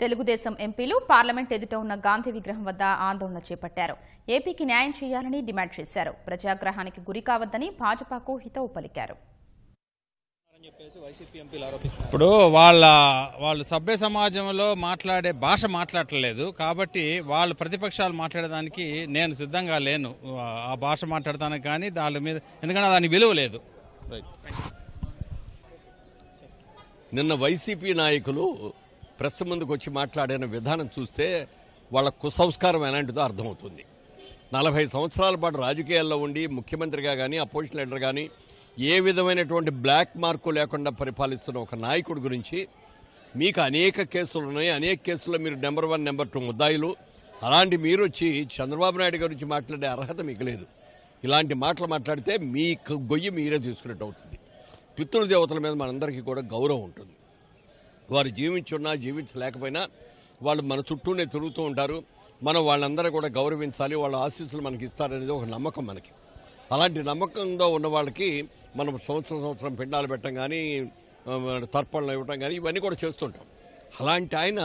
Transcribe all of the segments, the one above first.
తెలుగుదేశం ఎంపీలు పార్లమెంట్ ఎదుట ఉన్న గాంధీ విగ్రహం వద్ద ఆందోళన చేపట్టారు. ఏపీకి న్యాయం చేయాలని డిమాండ్ చేశారు. ప్రజాగ్రహానికి గురి కావద్దని భాజపాకు హితవు పలికారు ఇప్పుడు వాళ్ళ వాళ్ళు సభ్య సమాజంలో మాట్లాడే భాష మాట్లాడట్లేదు. కాబట్టి వాళ్ళు ప్రతిపక్షాలు మాట్లాడడానికి నేను సిద్ధంగా లేను. ఆ భాష మాట్లాడతానికి కానీ దాని మీద ఎందుకంటే దానికి విలువ లేదు. నిన్న వైసీపీ నాయకులు ప్రెస్ ముందుకు వచ్చి మాట్లాడిన విధానం చూస్తే వాళ్ళ కుసంస్కారం ఎలాంటిదో అర్థమవుతుంది. నలభై సంవత్సరాల పాటు రాజకీయాల్లో ఉండి ముఖ్యమంత్రిగా కానీ అపోజిషన్ లీడర్ కానీ ఏ విధమైనటువంటి బ్లాక్ మార్కు లేకుండా పరిపాలిస్తున్న ఒక నాయకుడి గురించి మీకు అనేక కేసులు ఉన్నాయి. అనేక కేసుల్లో మీరు నెంబర్ వన్ నెంబర్ టూ ముద్దాయిలు. అలాంటి మీరు వచ్చి చంద్రబాబు నాయుడు గురించి మాట్లాడే అర్హత మీకు లేదు. ఇలాంటి మాటలు మాట్లాడితే మీ గొయ్యి మీరే తీసుకున్నట్టు అవుతుంది. పితృదేవతల మీద మనందరికీ కూడా గౌరవం ఉంటుంది. వారు జీవించున్నా జీవించలేకపోయినా వాళ్ళు మన చుట్టూనే తిరుగుతూ ఉంటారు. మనం వాళ్ళందరూ కూడా గౌరవించాలి వాళ్ళ ఆశీస్సులు మనకి ఇస్తారనేది ఒక నమ్మకం మనకి. అలాంటి నమ్మకంతో ఉన్న వాళ్ళకి మనం సంవత్సరం సంవత్సరం పిండాలు పెట్టడం కానీ తర్పణలు ఇవ్వటం కానీ ఇవన్నీ కూడా చేస్తుంటాం. అలాంటి ఆయన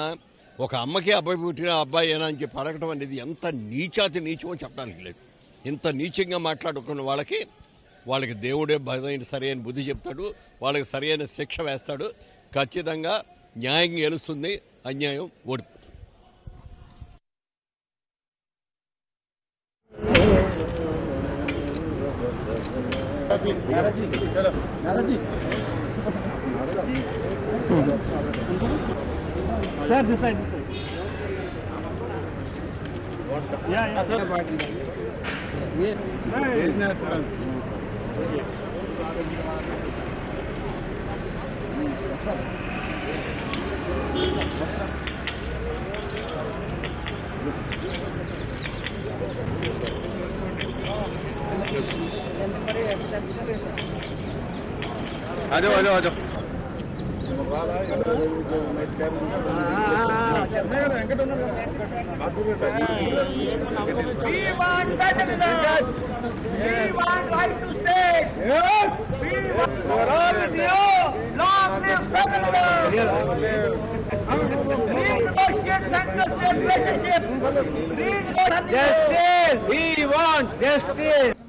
ఒక అమ్మకి అబ్బాయి పుట్టిన అబ్బాయి ఏనా అని చెప్పి అడగటం అనేది ఎంత నీచాతి నీచమో చెప్పడానికి లేదు. ఇంత నీచంగా మాట్లాడుకున్న వాళ్ళకి వాళ్ళకి దేవుడే బలైన సరైన బుద్ధి చెప్తాడు వాళ్ళకి సరైన శిక్ష వేస్తాడు. ఖచ్చితంగా న్యాయం గెలుస్తుంది అన్యాయం ఓడిపోతుంది Sir, this side, this side. Yeah, yeah, sir. आ जाओ आ जाओ आ जाओ We want veterans! We want right to stay. Yes! We want for all Long live veterans! Justice! He wants justice!